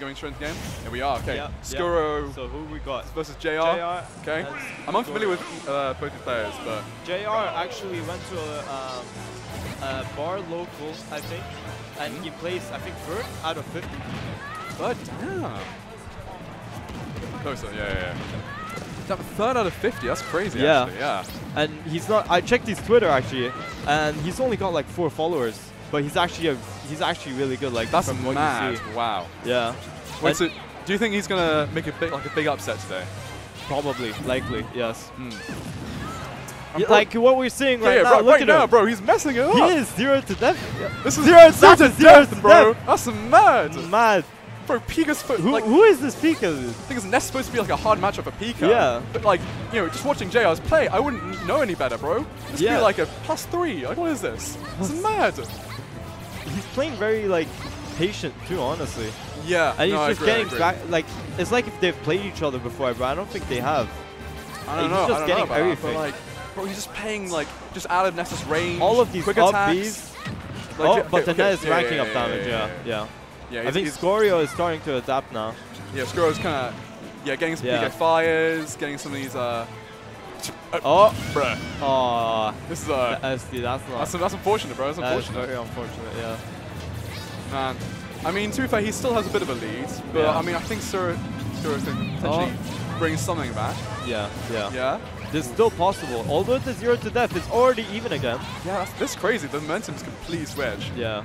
going straight into the game? Here we are. Okay. Yeah. Scuro So who we got? versus JR. JR. Okay. I'm unfamiliar with uh, both players, but JR actually went to a, um, a bar local, I think, and Hmm? he plays, I think, third out of 50. but damn. Closer. Yeah, yeah. yeah. Third out of 50. That's crazy. Yeah. Actually. Yeah. And he's not. I checked his Twitter actually, and he's only got like four followers. But he's actually a, he's actually really good. Like That's from what mad. you see. Wow. Yeah. Wait, so do you think he's gonna make a big, like a big upset today? probably, likely, yes. Hmm. Yeah, like what we're seeing right yeah, now. bro, look right at now, him. bro, he's messing it up. He is zero to death. This is Zero to zero death, zero death, to bro. death. That's mad. Mad. Bro, Pika's Who, like, who is this Pika? I think it's Ness supposed to be like a hard matchup for Pika. Yeah. But like, you know, just watching JR's play, I wouldn't know any better, bro. This Yeah. be like a plus three. Like, what is this? This is mad. He's playing very like patient too, honestly. Yeah. And he's no, just agree, getting back. Like it's like if they've played each other before, but I don't think they have. I don't he's know. just I don't getting know everything. That, but like, bro, he's just paying like just out of Ness's range. All of these quick attacks. Bs. Like, oh, okay, but the okay, net is yeah, ranking yeah, up damage. Yeah, Yeah, yeah. I think he's- Scorio is starting to adapt now. Yeah, Scuro's kind of yeah getting some Yeah. PK fires, getting some of these. Uh, Oh, bruh, oh, this is uh, SD, that's not. that's that's unfortunate, bro. That's that unfortunate. very unfortunate. Yeah. Man, I mean, to be fair, he still has a bit of a lead, but Yeah. I mean, I think Sur Sur can potentially bring something back. Yeah, yeah. Yeah, This is still possible. Although it's a zero to death it's already even again. yeah, that's, that's crazy. The momentum's complete switch. Yeah.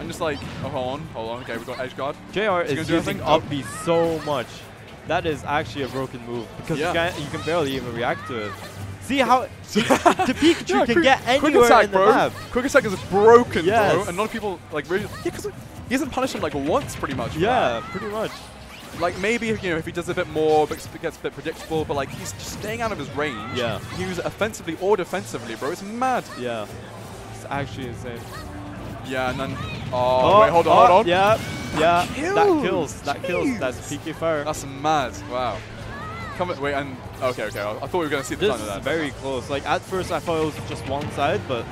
I'm just like, oh, hold on, hold on. Okay, we got edge guard. JR is using up B so much. That is actually a broken move because Yeah. you, can, you can barely even react to it. See how the Pikachu Yeah, can quick- get quick anywhere attack, in the bro. map. Quick attack is broken, bro, and a lot of people like really. Yeah, because he hasn't punished him like once, pretty much. Yeah, pretty much. Like maybe you know if he does a bit more, but gets a bit predictable. But like he's just staying out of his range. Yeah. He use it offensively or defensively, bro. It's mad. Yeah. It's actually insane. Yeah, and then. Oh, oh wait, hold on, oh, hold on. Yeah, yeah. That kills. kills. That kills. That's PK fire. That's mad. Wow. Come wait and okay, okay. I, I thought we were gonna see the This time of is that. very close. Like at first I thought it was just one side, but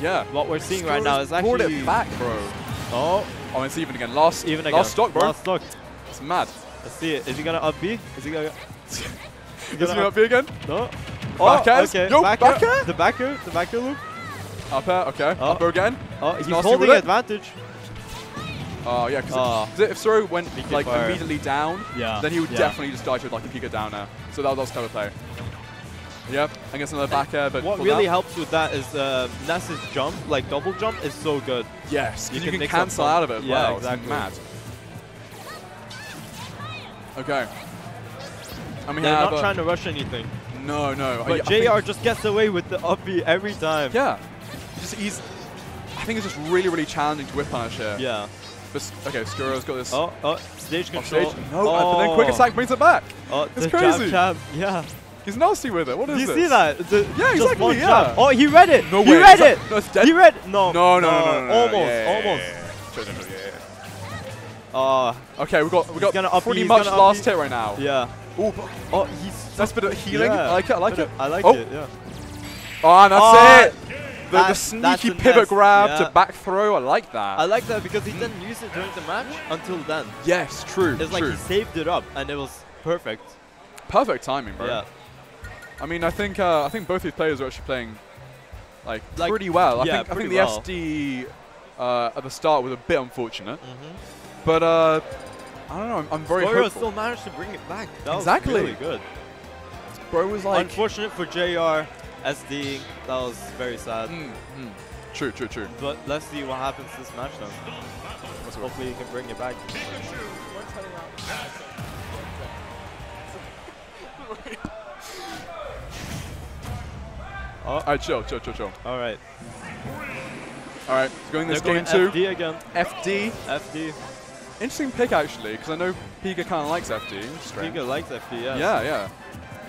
yeah. what we're seeing right now is Scuro's brought actually it back, bro. Oh, Oh, it's even again. Last, even again. last stock, bro. Last stock. It's mad. Let's see it. Is he gonna up B? Is he gonna? Is he gonna up B again? No. Back oh, okay. Back, back air? The back air. The back air loop. Up air, okay. Oh. Up air again. Oh, he's nasty holding advantage. Oh yeah, because Oh. if Scuro went like fire. immediately down, Yeah, then he would yeah. definitely just die to like a Pika down air. So that, that was clever play. Yep, I guess another back air, but What really out. helps with that is uh, Ness's jump, like double jump, is so good. Yes, You you, can can, cancel out of it Yeah, well. exactly. It's mad. Okay. And we They're have not uh, trying to rush anything. No, no. I- But I JR just gets away with the up every time. Yeah. Just he's. I think it's just really, really challenging to whiff punish here. Yeah. But, okay, Scuro's got this Oh, oh, stage control. stage. No, and then oh. quick Oh. attack brings it back. Oh, It's crazy. Jab, jab. Yeah. He's nasty with it. What is you this? see that? The, Yeah, exactly, yeah. jab. Oh, he read it. No he way. read it. no, it's dead? He read. No. No, no, no, no, no, no. Almost. Yeah, almost. yeah, yeah. Oh. Okay, we got we got gonna pretty he's much last hit right now. yeah. Ooh, but Oh, he's. that's a bit of healing. I like it. I like it. of- I like oh. it. Yeah. Oh, that's Oh, it. The, the sneaky pivot mess. grab Yeah. to back throw. I like that. I like that because he didn't use it during the match until then. yes, true. It's like he saved it up and it was perfect. Perfect timing, bro. Yeah. I mean, I think uh, I think both these players are actually playing like, Like, pretty well. I yeah, think I think the well. SD uh, at the start was a bit unfortunate, Mm-hmm. but uh, I don't know. I'm, I'm very hopeful. still managed to bring it back. That Exactly. was really good. Bro was like, Unfortunate for JR, SD, that was very sad. mm, mm. true, true, true. But let's see what happens this match. What's Hopefully he can bring it back. All right, chill, chill, chill, chill. All right. All right, going this They're game going two. FD again. FD. FD. Interesting pick actually, because I know Pika kind of likes FD. Strange. Pika likes FD, yeah. Yeah, yeah.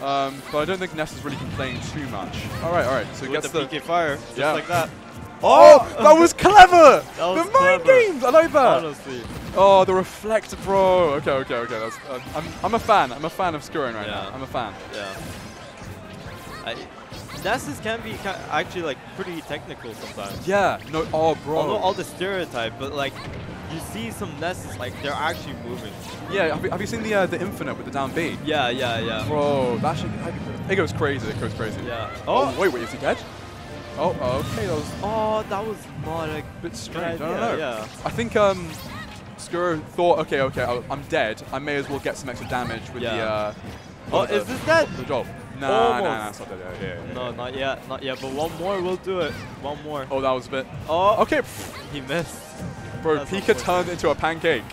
Um, but I don't think Ness is really complaining too much. All right, all right. So he gets the the. PK fire, just Yeah. like that. Oh, that was clever. That was the mind clever. games. I like that. Honestly. Oh, the reflect, bro. Okay, okay, okay. That's, uh, I'm, I'm a fan. I'm a fan of scoring right now. I'm a fan. Yeah. I, can be actually like pretty technical sometimes. Yeah. No. Oh, bro. Although all the stereotype, but like you see some nests like they're actually moving. Yeah, have you, have you seen the uh, the infinite with the down B? Yeah, yeah, yeah. Bro, that shit, it goes crazy. It goes crazy. Yeah. Oh, Oh, wait, wait, is he dead? Oh, okay, that was oh, that was not a bit strange. idea. I don't know. Yeah. I think um, Scuro thought, okay, okay, I- I'm dead. I may as well get some extra damage with the. Yeah. Uh, Oh, the- is this dead? The job. Almost. nah, it's not dead. Yeah, yeah, yeah. No, not yet, not yet. But one more will do it. One more. Oh, that was a bit. Oh, Okay, he missed. Bro, That's Pika turned into a pancake.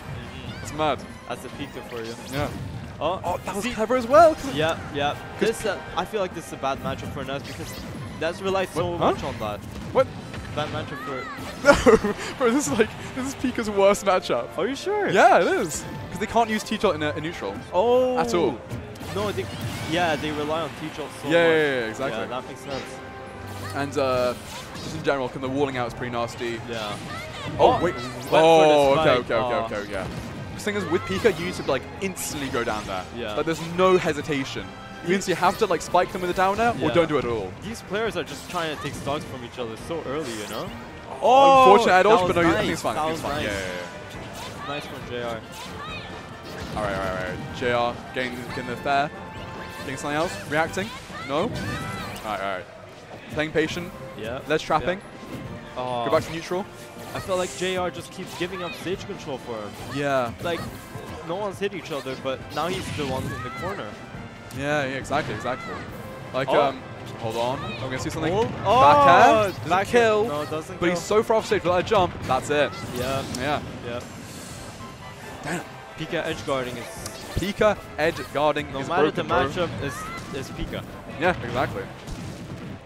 It's mad. That's a Pika for you. Yeah. Oh, Oh, that was clever as well. Yeah, yeah. This, uh, I feel like this is a bad matchup for Ness because Ness relies so What? Huh? much on that. What? Bad matchup for. No, bro, this is like this is Pika's worst matchup. Are you sure? Yeah, it is. Because they can't use T-Jolt in a, a neutral. Oh. At all. No, they. Yeah, they rely on T-Jolt so yeah, yeah, much. yeah, exactly. Yeah, that makes sense. and uh, just in general, 'cause the walling out is pretty nasty. Yeah. Oh, Oh, wait. went for the Oh, okay, okay, ah. okay, Oh. okay, yeah. The thing is, with Pika, you need to like instantly go down there. Yeah. Like, there's no hesitation. It means you have to like spike them with a down air, Yeah. or don't do it at all. These players are just trying to take stocks from each other so early, you know? Oh, Unfortunate dodge, was but no, I think it's fine. I That think it's fine. nice. Yeah, yeah, Nice from JR. All right, all right, all right. JR getting, getting the fair. Getting something else? Reacting? No? All right, all right. Playing patient. Yeah. Less trapping. Oh, Go back to neutral. I feel like JR just keeps giving up stage control for him. Yeah. Like, no one's hit each other, but now he's the one in the corner. Yeah, yeah, exactly, exactly. Like, Oh. um, hold on. I'm gonna see something. Hold- Back air. Oh, Doesn't back kill. No, it doesn't But kill. he's so far off stage without a jump. That's it. Yeah, Yeah. yeah. Damn. Pika edge guarding is Pika edge guarding no is matter broken, the bro. matchup is is Pika. Yeah, exactly.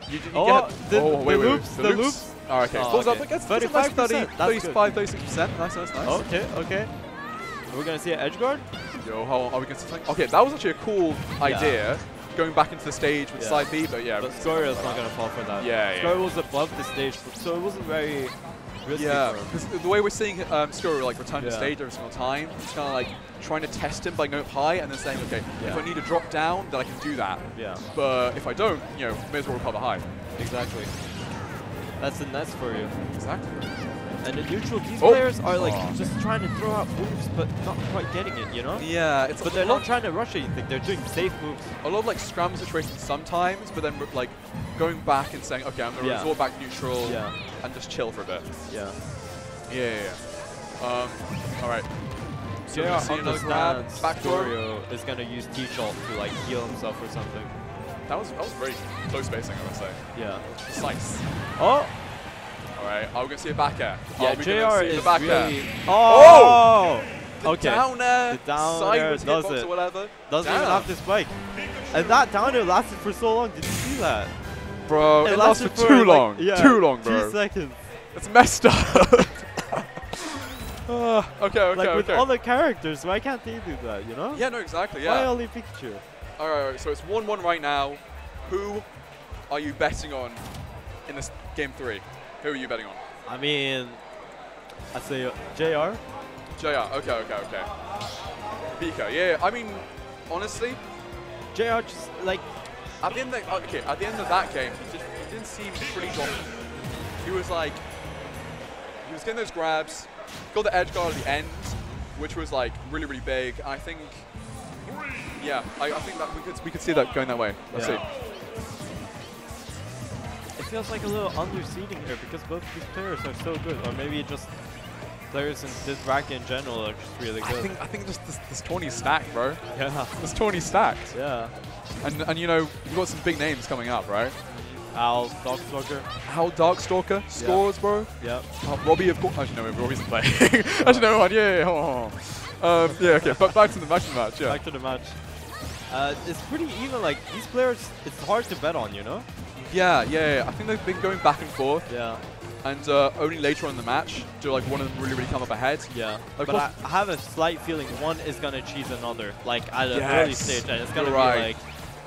You, you Oh, get the- oh, the wait, wait, loops, wait. the loops. Oh, okay. Oh, Pulls okay. up. Gets, gets a nice 35%, 30, 35, 36%. Nice, nice, nice. Okay, okay. We're gonna see an edge guard. Yo, how are we going to something? Okay, that was actually a cool idea. Going back into the stage with Yeah. side B, but yeah. But Scorio's not gonna fall for that. Yeah, yeah. Scorio was above the stage, so it wasn't very risky Yeah, because the way we're seeing um, like return to stage every single time, it's kind of like trying to test him by going up high and then saying, okay, if I need to drop down, then I can do that. Yeah, But if I don't, you know, may as well recover high. exactly. That's the nets for you. Exactly. And in neutral, these Oh. players are like Oh. just trying to throw out moves, but not quite getting it, you know? Yeah, it's But they're not trying to rush anything. They're doing safe moves. a lot of like scram situations sometimes, but then like going back and saying, okay, I'm gonna Yeah. resort back neutral Yeah, and just chill for a bit. yeah. Yeah, yeah, yeah. Um, all right. So we see another grab, understands back door. Is gonna use T-Jolt to like heal himself or something. That was that was very close spacing, I would say. Yeah. Precise. Oh! All right, are we gonna see a back air? Yeah, JR is the back really... air? Oh! The okay. down air, The down air does it. or whatever. Doesn't even Damn. have to spike. And that down air lasted for so long. Did you see that? Bro, it, lasted, for, too like, long. yeah, too long, bro. Two seconds. It's messed up. Ah, okay, okay, like with okay. other characters, why can't they do that, you know? yeah, no, exactly, yeah. Why only Pikachu? All right, all right, so it's 1-1 right now. Who are you betting on in this game three? Who are you betting on? I mean, I'd say uh, JR. JR, okay, okay, okay. Pika, yeah, I mean, honestly, JR just like at the end of, okay, at the end of that game, he, just, he didn't seem pretty dominant. He was like, he was getting those grabs, got the edge guard at the end, which was like really, really big. I think, yeah, I, I think that we could we could see that going that way. Let's Yeah. see. it feels like a little underseeding here because both these players are so good, or maybe just players in this bracket in general are just really I good. think I think just this, this tourney's stacked, bro. yeah, This tourney's stacked, yeah. And and you know you've got some big names coming up, right? Al, Darkstalker. How Darkstalker scores, bro. Yep. Uh, Robbie, of course. Actually, no, Robbie's playing. Actually, no one. Yeah, yeah. Hold on, hold on. Um, yeah, okay. But back to the match. Match. Yeah. Back to the match. Uh, it's pretty even. Like these players, it's hard to bet on, you know? Yeah, yeah, yeah. I think they've been going back and forth, Yeah, and uh, only later on in the match do like one of them really, really come up ahead. yeah. Of but I, have a slight feeling one is gonna cheese another, like at an Yes, early stage, and it's gonna you're be right. like,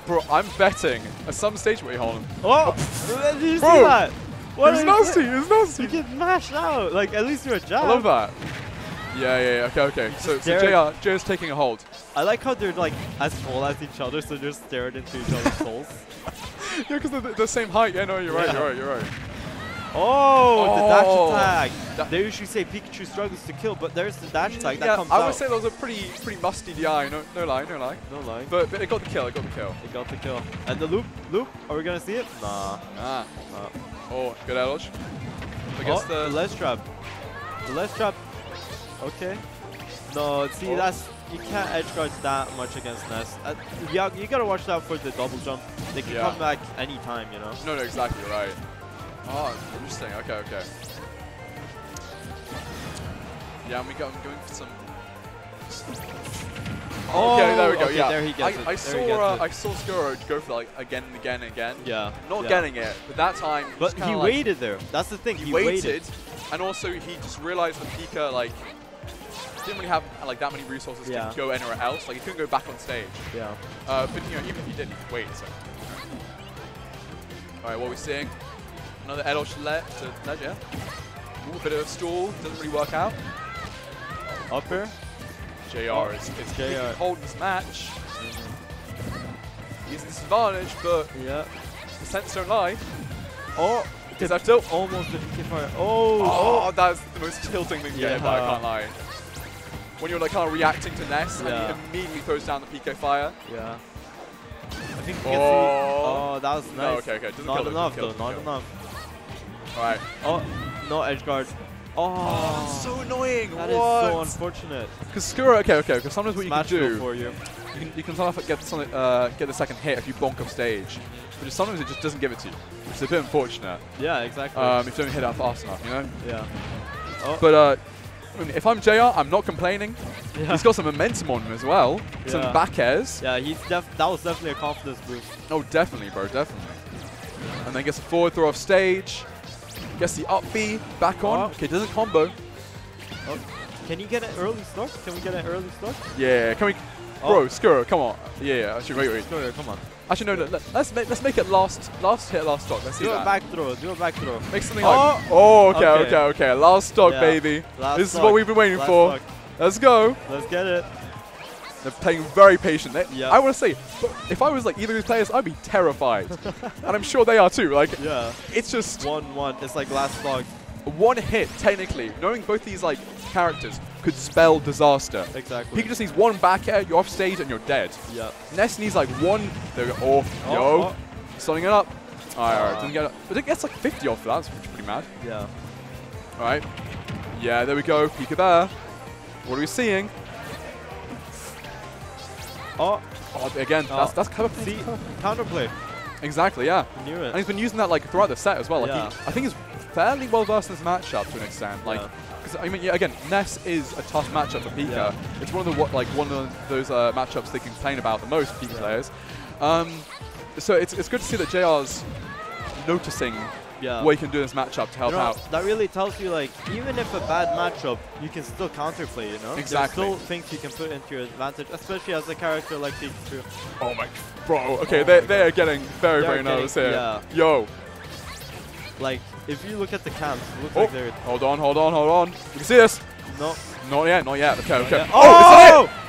Bro, I'm betting at some stage. Wait, hold on. oh, did you see Bro, that? What it's nasty. It's nasty. You get mashed out. Like at least you're a jab. I love that. Yeah, yeah, yeah. Okay, okay. So, so JR, JR's taking a hold. I like how they're like as tall as each other, so they're staring into each other's souls. yeah, because they're the- the same height. Yeah, no, you're right. You're right. You're right. Oh, the dash Oh, attack. that- they usually say Pikachu struggles to kill, but there's the dash attack that yeah, comes I out. would say that was a pretty pretty musty DI. No, no lie, no lie. no lie. But, but it got the kill. It got the kill. They got the kill. And the loop, loop. Are we gonna see it? Nah. Ah. nah. Oh, good air dodge. I guess oh, the, the ledge trap. The ledge trap. Okay. No, see Oh. that's you can't edge guard that much against Ness. Uh, yeah, you gotta watch out for the double jump. They can Yeah. come back anytime, you know. no, no, exactly right. Oh, interesting. Okay, okay. Yeah, I'm, go, I'm going for some. Oh, okay, there we go. okay, yeah, there he gets I, it, I there saw he gets uh, it. I saw Scuro go for like again and again and again. Yeah. Not yeah. getting it, but that time. But he like, waited there. That's the thing. He, He, waited, and also he just realized that Pika like didn't really have like that many resources Yeah. to go anywhere else. Like he couldn't go back on stage. Yeah. Uh, but you know, even if he did, he could wait. So. All right, what are we seeing? Another Edel let to ledge, yeah. Ooh, a bit of a stall, doesn't really work out. Up here. JR Oh, is, is JR. Holding this match. Mm-hmm. He's at disadvantage, but Yeah. the sense don't lie. Oh. Is that tilt? Almost the PK fire. Oh. Ah, oh, that's the most tilting thing to get, but I Yeah. can't lie. When you're like kind of reacting to Ness Yeah. and he immediately throws down the PK fire. Yeah. I think you can see. Oh. Oh, that was nice. No, okay, okay. Doesn't Not enough though. Not enough. All right. Oh, no edge guard. Oh, Oh, so annoying. that is what? so unfortunate. Because Scuro, okay, okay, because sometimes what you Smash can do, for you. you can, you can sometimes get something, uh, get the second hit if you bonk off stage, but just sometimes it just doesn't give it to you, which is a bit unfortunate. Yeah, exactly. Um, if you don't hit it fast enough, you know. yeah. Oh, But uh, I mean, if I'm JR, I'm not complaining. yeah. He's got some momentum on him as well, some Yeah. back airs. Yeah, he's def. That was definitely a confidence boost. Oh, definitely, bro, definitely. And then gets a forward throw off stage, gets the up B back on. Oh. Okay, doesn't combo. Oh, can you get an early start? Can we get an early start? Yeah, can we? Oh. Bro, Scuro, come on. Yeah, yeah, actually, wait, wait. Sure, come on. Actually, no, no let, let's make, let's make it last last hit, last stock. Let's see Do a that. back throw. Do a back throw. Make something Oh! like. Oh, okay, Okay. okay, okay. Last stock, Yeah. baby. Last this is what we've been waiting Last for. stock. Let's go. Let's get it. They're playing very patient. They, Yeah. I want to say, if I was like either of these players, I'd be terrified, and I'm sure they are too. Like, Yeah. it's just One one. It's like last stock. one hit. Technically, knowing both these like characters could spell disaster. Exactly. Pika just needs one back air, you're off stage, and you're dead. Yeah. Ness needs like one. There we go. Oh, Oh, yo, oh. starting it up. All right, all right. Uh. Doesn't get it, but it gets like 50 off. that, which is pretty mad. Yeah. All right. Yeah, there we go. Pika there. What are we seeing? Oh, Oh, again, Oh. that's that's cover play. see, counterplay. Exactly, yeah. Knew it. And he's been using that like throughout the set as well. Like, Yeah. he, I think he's fairly well versed in this matchup to an extent. Like, Yeah. because I mean, yeah, again, Ness is a tough matchup for Pika. Yeah. It's one of the what like one of those uh, matchups they complain about the most Pika Yeah. players. Um, so it's it's good to see that JR's noticing Yeah. what he can do in this matchup to help You know, out. That really tells you like even if a bad matchup, you can still counterplay. You know, Exactly. There's still things you can put into your advantage, especially as a character like Pikachu. Oh my, bro. Oh okay, Oh they my they are getting very They are very nervous getting- here. yeah. Yo, Like if you look at the camps, it looks oh, like they're hold on, hold on, hold on. You can see this. no. Not yet, not yet. Okay, okay. yet. Oh, it's a hit! Oh!